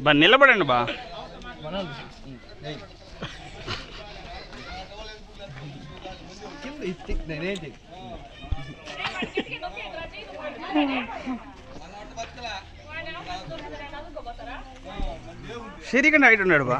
బా నిలబడండి బా కింద ఇది నేనేంటి శరీరం హైట్ ఉన్నాడు బా